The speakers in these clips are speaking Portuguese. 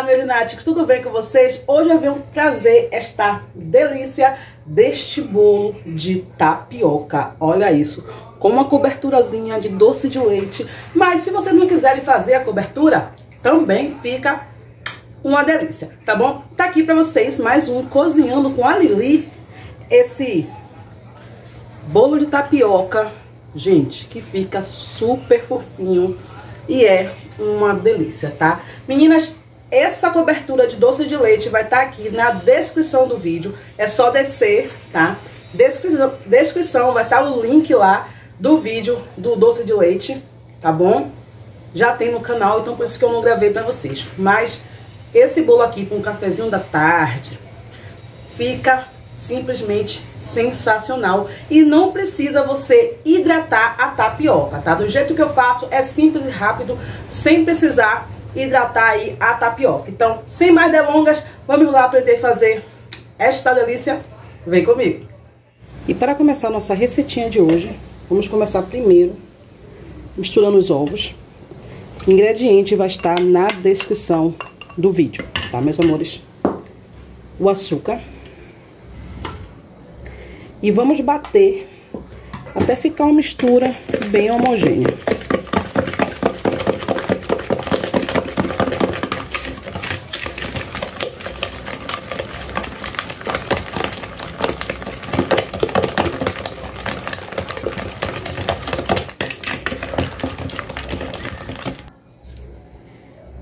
Olá, meus náticos, tudo bem com vocês? Hoje eu venho trazer esta delícia deste bolo de tapioca. Olha isso, com uma coberturazinha de doce de leite. Mas se vocês não quiserem fazer a cobertura, também fica uma delícia, tá bom? Tá aqui pra vocês mais um Cozinhando com a Lili. Esse bolo de tapioca, gente, que fica super fofinho e é uma delícia, tá? Meninas, essa cobertura de doce de leite vai estar tá aqui na descrição do vídeo. É só descer, tá? Descrição, descrição vai estar tá o link lá do vídeo do doce de leite, tá bom? Já tem no canal, então por isso que eu não gravei pra vocês. Mas esse bolo aqui com um cafezinho da tarde fica simplesmente sensacional. E não precisa você hidratar a tapioca, tá? Do jeito que eu faço, é simples e rápido, sem precisar hidratar aí a tapioca. Então, sem mais delongas, vamos lá aprender a fazer esta delícia. Vem comigo! E para começar a nossa receitinha de hoje, vamos começar primeiro misturando os ovos. O ingrediente vai estar na descrição do vídeo, tá, meus amores? O açúcar. E vamos bater até ficar uma mistura bem homogênea.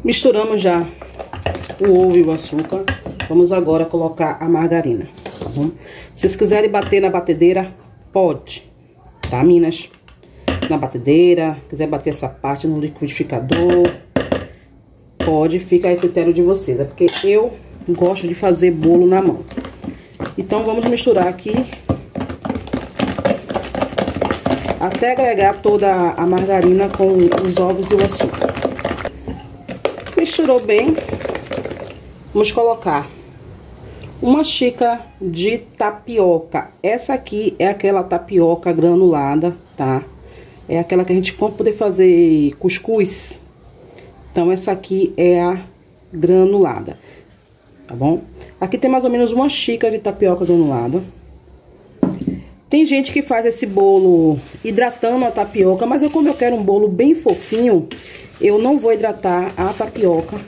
Misturamos já o ovo e o açúcar. Vamos agora colocar a margarina, tá bom? Se vocês quiserem bater na batedeira, pode, tá, minas? Na batedeira, quiser bater essa parte no liquidificador, pode, fica a critério de vocês. É porque eu gosto de fazer bolo na mão. Então, vamos misturar aqui até agregar toda a margarina com os ovos e o açúcar. Misturou bem. Vamos colocar uma xícara de tapioca. Essa aqui é aquela tapioca granulada, tá? É aquela que a gente compra poder fazer cuscuz. Então, essa aqui é a granulada, tá bom? Aqui tem mais ou menos uma xícara de tapioca granulada. Tem gente que faz esse bolo hidratando a tapioca, mas eu como eu quero um bolo bem fofinho, eu não vou hidratar a tapioca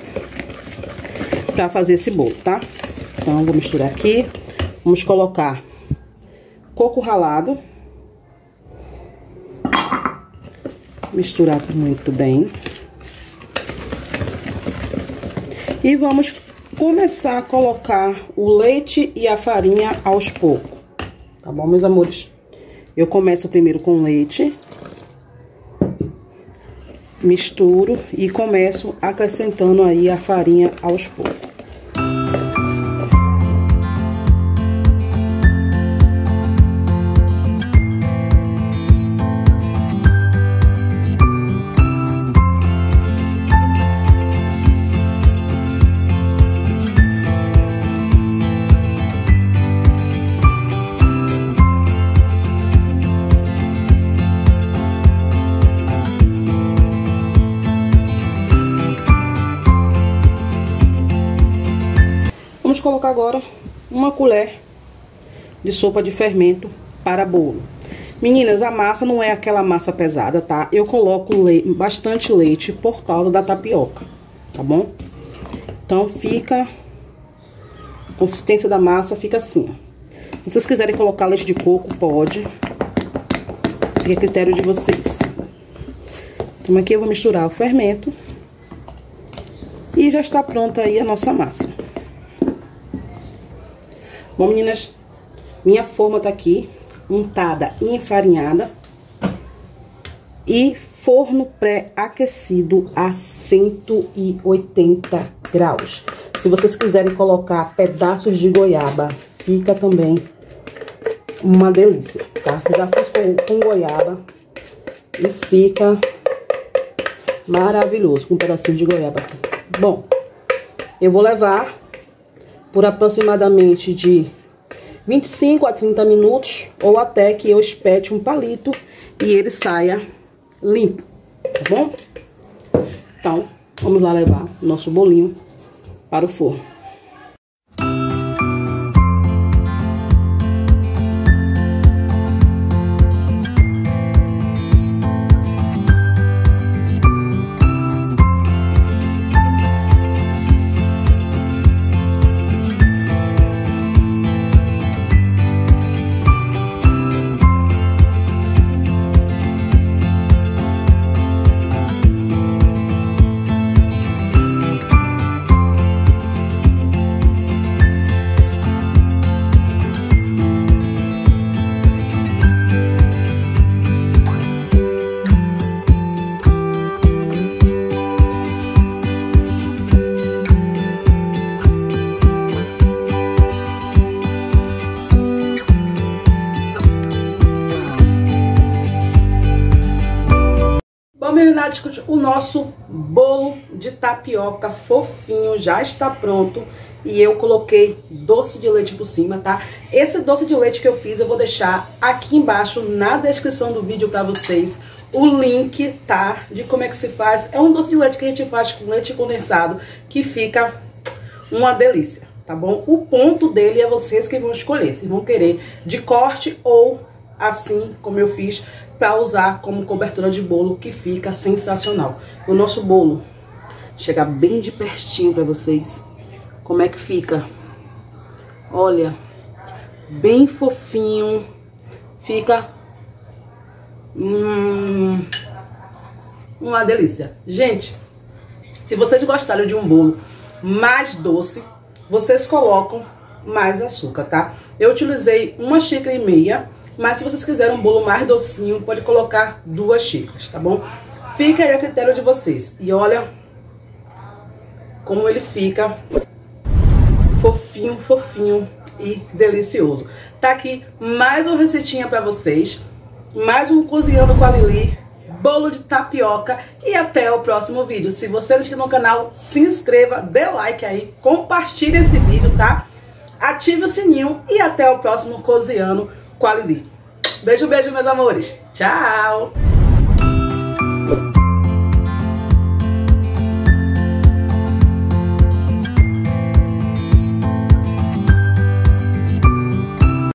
pra fazer esse bolo, tá? Então, vou misturar aqui. Vamos colocar coco ralado. Misturar muito bem. E vamos começar a colocar o leite e a farinha aos poucos. Tá bom, meus amores? Eu começo primeiro com leite misturo e começo acrescentando aí a farinha aos poucos. Vamos colocar agora uma colher de sopa de fermento para bolo. Meninas, a massa não é aquela massa pesada, tá? Eu coloco le bastante leite por causa da tapioca, tá bom? Então, fica... A consistência da massa fica assim, ó. Se vocês quiserem colocar leite de coco, pode. Fica a critério de vocês. Então, aqui eu vou misturar o fermento. E já está pronta aí a nossa massa. Bom, meninas, minha forma tá aqui, untada e enfarinhada. E forno pré-aquecido a 180 graus. Se vocês quiserem colocar pedaços de goiaba, fica também uma delícia, tá? já fiz com, com goiaba e fica maravilhoso com um pedacinho de goiaba aqui. Bom, eu vou levar por aproximadamente de 25 a 30 minutos ou até que eu espete um palito e ele saia limpo, tá bom? Então, vamos lá levar nosso bolinho para o forno. Bom, o nosso bolo de tapioca fofinho já está pronto. E eu coloquei doce de leite por cima, tá? Esse doce de leite que eu fiz eu vou deixar aqui embaixo na descrição do vídeo pra vocês. O link, tá? De como é que se faz. É um doce de leite que a gente faz com leite condensado, que fica uma delícia, tá bom? O ponto dele é vocês que vão escolher, se vão querer de corte ou assim como eu fiz para usar como cobertura de bolo, que fica sensacional. O nosso bolo chega bem de pertinho para vocês. Como é que fica? Olha, bem fofinho. Fica hum, uma delícia. Gente, se vocês gostaram de um bolo mais doce, vocês colocam mais açúcar, tá? Eu utilizei uma xícara e meia mas se vocês quiserem um bolo mais docinho, pode colocar duas xícaras, tá bom? Fica aí a critério de vocês. E olha como ele fica fofinho, fofinho e delicioso. Tá aqui mais uma receitinha pra vocês. Mais um Cozinhando com a Lili. Bolo de tapioca. E até o próximo vídeo. Se você não é no canal, se inscreva, dê like aí, compartilhe esse vídeo, tá? Ative o sininho e até o próximo Cozinhando Quality. Beijo, beijo, meus amores. Tchau!